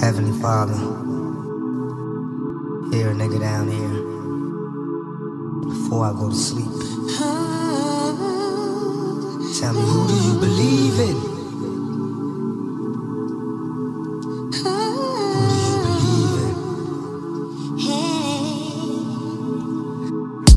Heavenly Father, here a nigga down here before I go to sleep. Tell me, who do you believe in? Who do you believe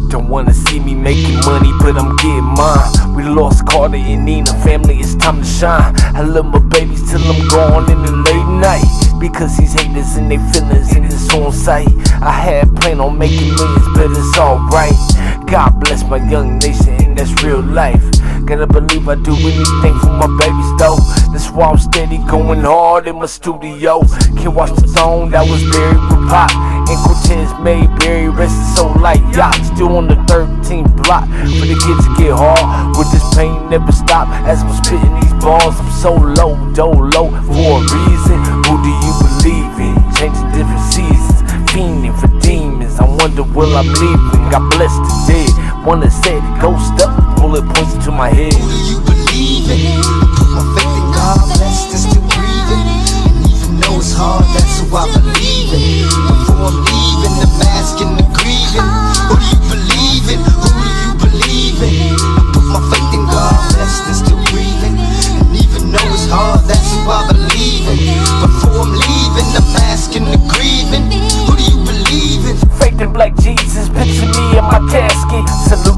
in? Don't wanna see me making money, but I'm getting mine. We lost Carter and Nina, family, it's time to shine. I love my babies till I'm gone in the late night. Because these haters and they feelings in this on sight. I had planned on making millions, but it's alright. God bless my young nation, and that's real life. Gotta believe I do anything for my babies though. That's why I'm steady going hard in my studio. Can't watch the song that was buried with pop. Cortez Mayberry resting so like yacht. Still on the 13th block for the kids to get hard. With this pain never stop as I'm spitting these bars. I'm so low, do low for a reason. Who do you believe in? Changing different seasons, fiending for demons. I wonder will I'm leaving. God bless the dead. Wanna say ghost up, bullet points to my head. Who do you believe in?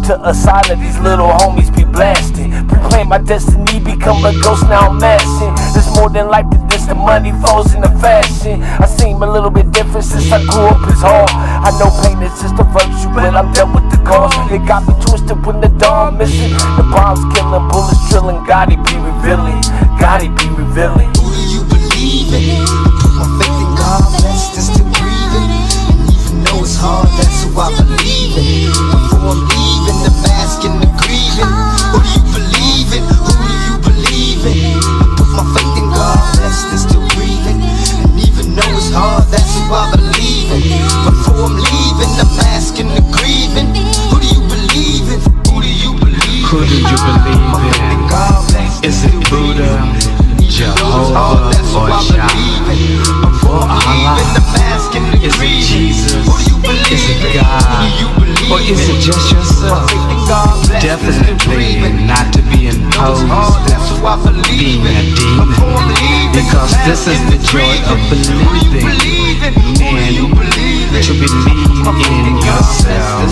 To Asada, these little homies be blasting. Proclaim my destiny, become a ghost, now I'm mashing. There's more than life to this, the money flows falls the fashion. I seem a little bit different since I grew up, it's hard. I know pain is just a virtue, but I'm dealt with the cause. It got me twisted when the dawn missing. The bombs killing, bullets drilling, God he be revealing. God he be revealing. Jehovah, or Jah? Or Allah? Is it Jesus? Is it God? Or is it just yourself? Definitely not to be imposed being a demon. Because this is the joy of believing men to believe in yourself.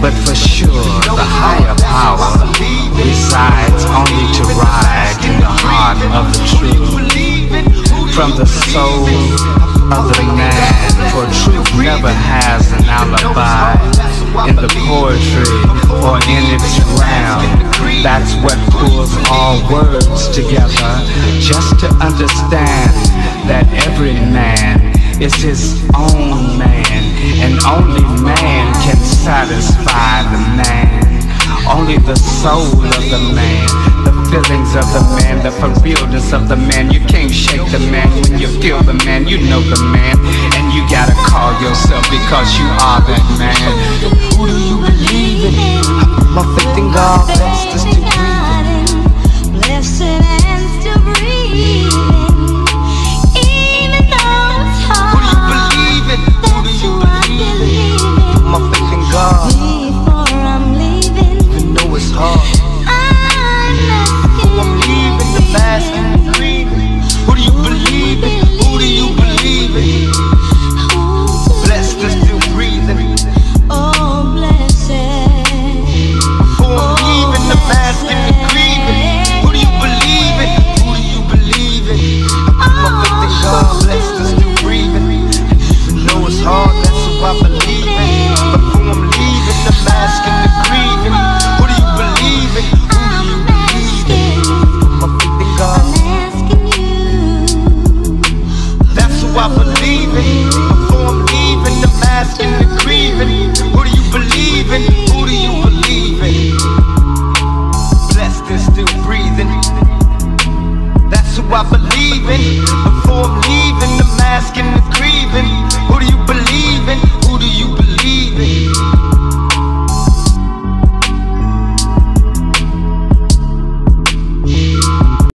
But for sure, the higher power resides only to ride in the heart of the truth. From the soul of the man, for truth never has an alibi in the poetry or in its round. That's what pulls all words together, just to understand that every man is his own man, and only man can satisfy the man. Only the soul of the man, the feelings of the man, the for realness of the man. You can't shake the man when you feel the man. You know the man, and you gotta call yourself because you are that man. Who do you believe in? I put my faith in God, and believe. Before I'm leaving, the mask and the grieving. Who do you believe in? Who do you believe